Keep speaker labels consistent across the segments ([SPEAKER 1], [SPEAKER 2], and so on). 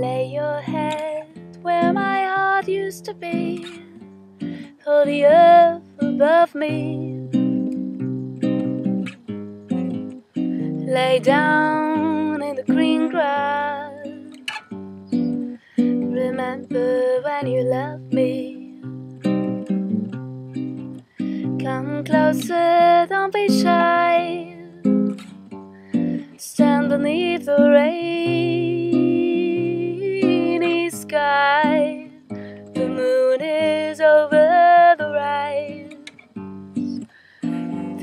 [SPEAKER 1] Lay your head where my heart used to be. Hold the earth above me. Lay down in the green grass. Remember when you loved me. Come closer, don't be shy. Stand beneath the rainy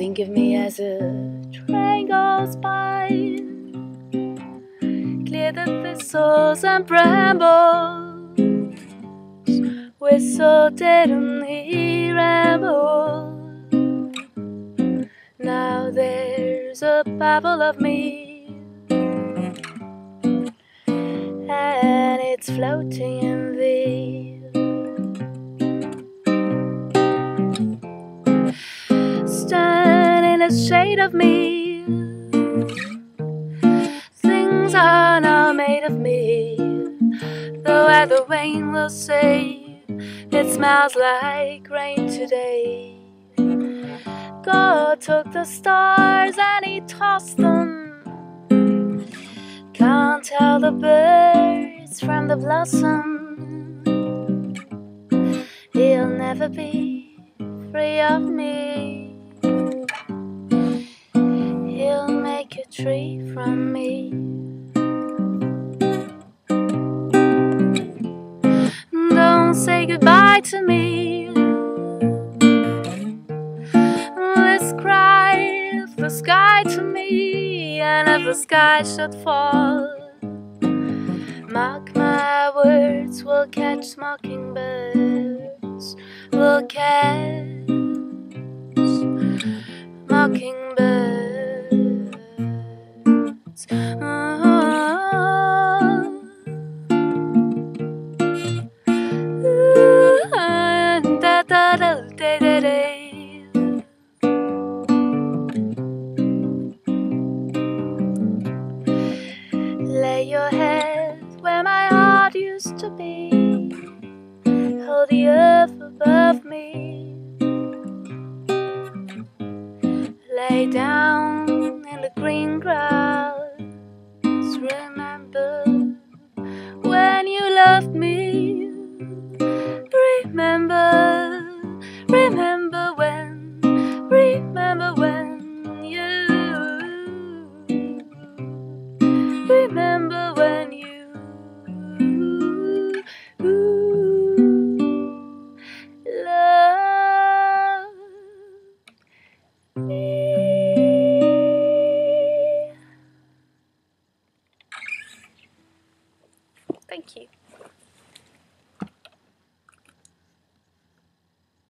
[SPEAKER 1] Think of me as a goes by. Clear the thistles and brambles. So dead and he rambles. Now there's a babble of me, and it's floating in thee. The shade of me. Things are not made of me, The weather the rain will say it smells like rain today. God took the stars and he tossed them. Can't tell the birds from the blossom. He'll never be free of me. Tree from me. Don't say goodbye to me. Let's cry the sky to me, and if the sky should fall. Mark my words, we'll catch mockingbirds. We'll catch mockingbirds. Used to be. Hold the earth above me. Lay down in the green grass. Remember when you loved me. Remember, Thank you.